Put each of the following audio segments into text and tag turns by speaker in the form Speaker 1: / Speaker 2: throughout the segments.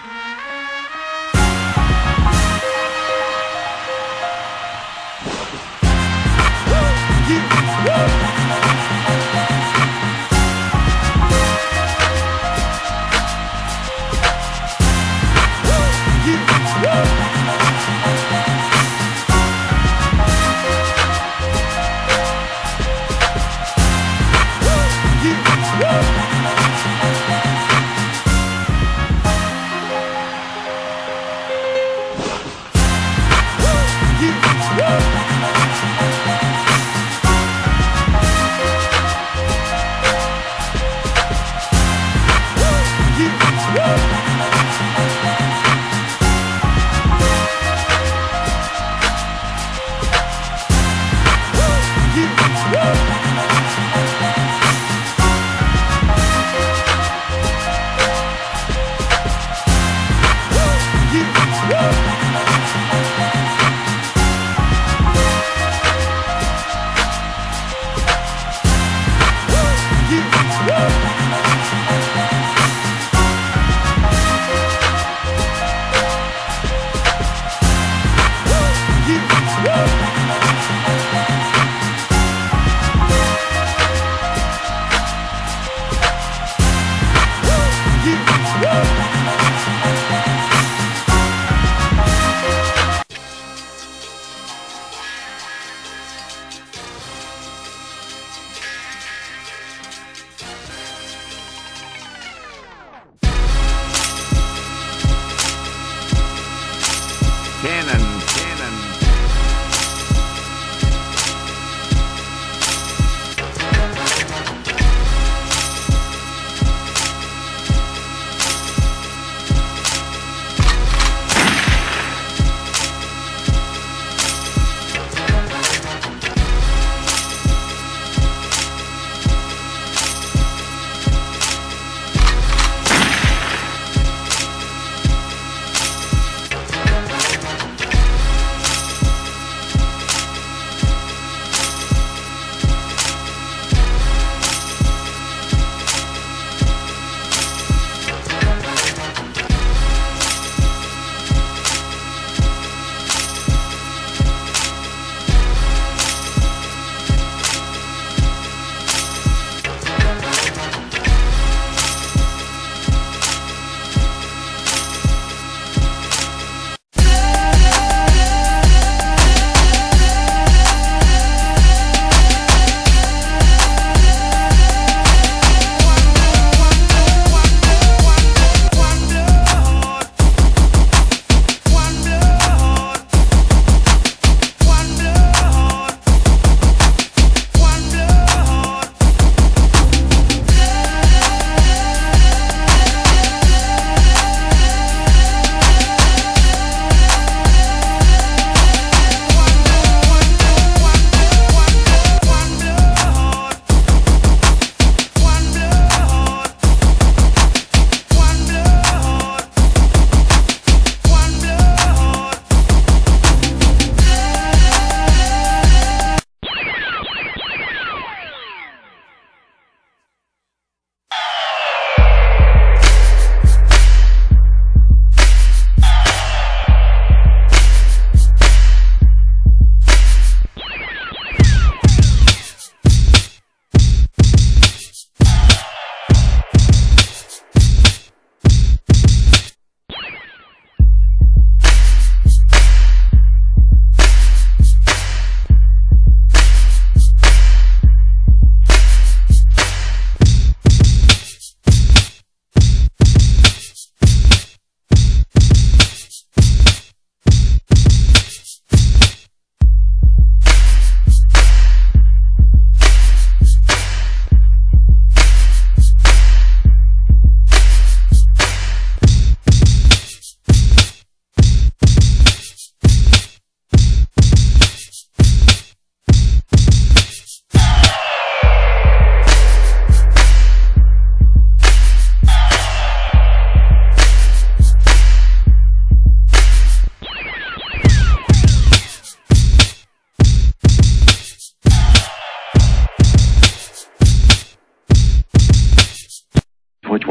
Speaker 1: Cannon,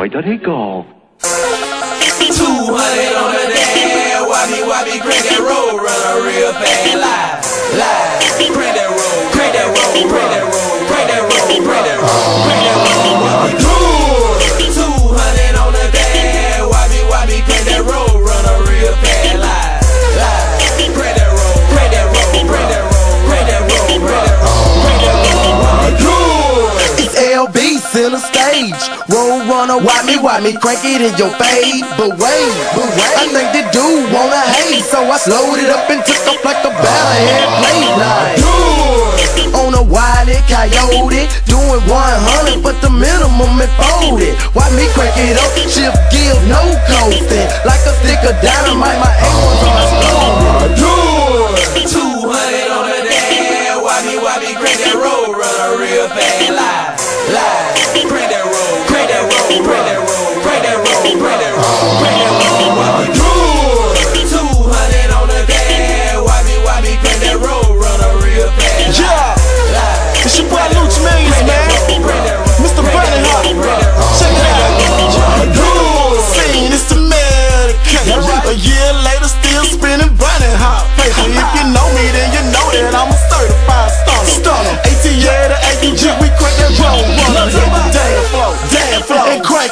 Speaker 2: Go?
Speaker 3: 200 on the why me crank that roll? Run a real fast. Crank that roll, crank that roll, crank that roll, crank that roll, roll, roll. What we do? 200 on the dash. Why me, why me crank that roll? Roll, roll, roll, roll, roll, roll.
Speaker 4: Stage. Roll runner, oh why me, why me, crank it in your face. But wait, but wait, I think the dude wanna hate, so I slowed it up and took off like a ballerhead plate line. On a wily coyote, doing 100, but the minimum is folded. Why me crank it up, shift gears, no coasting. Like a stick of dynamite, my A1's on my stove.
Speaker 3: 200 on the dash. Why me, why me crank that roll? Run a real fast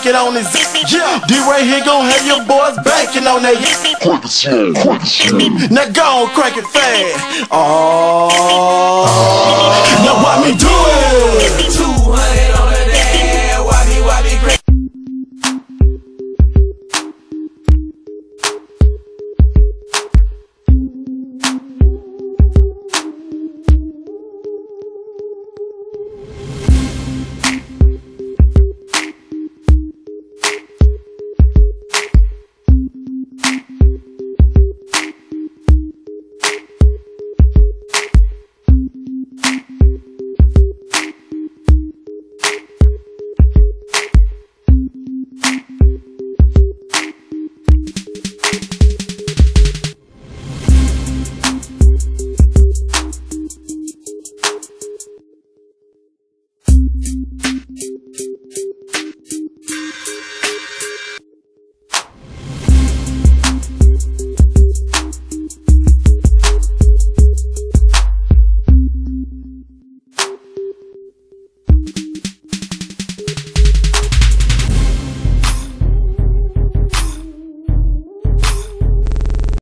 Speaker 5: it on his Yeah, D-Ray here gon' have your boys banking on that. Now go on, crank it fast. Oh, now what me do it?
Speaker 3: 200